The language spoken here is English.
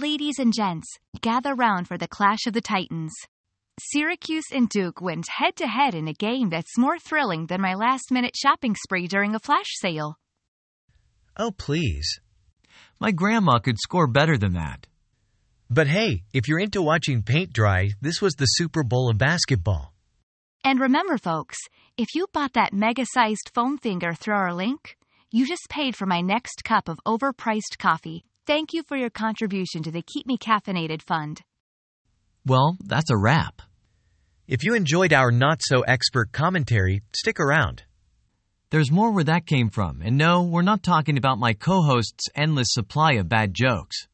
Ladies and gents, gather round for the clash of the titans. Syracuse and Duke went head to head in a game that's more thrilling than my last minute shopping spree during a flash sale. Oh, please. My grandma could score better than that. But hey, if you're into watching paint dry, this was the Super Bowl of basketball. And remember, folks, if you bought that mega sized foam finger through our link, you just paid for my next cup of overpriced coffee. Thank you for your contribution to the Keep Me Caffeinated Fund. Well, that's a wrap. If you enjoyed our not so expert commentary, stick around. There's more where that came from, and no, we're not talking about my co host's endless supply of bad jokes.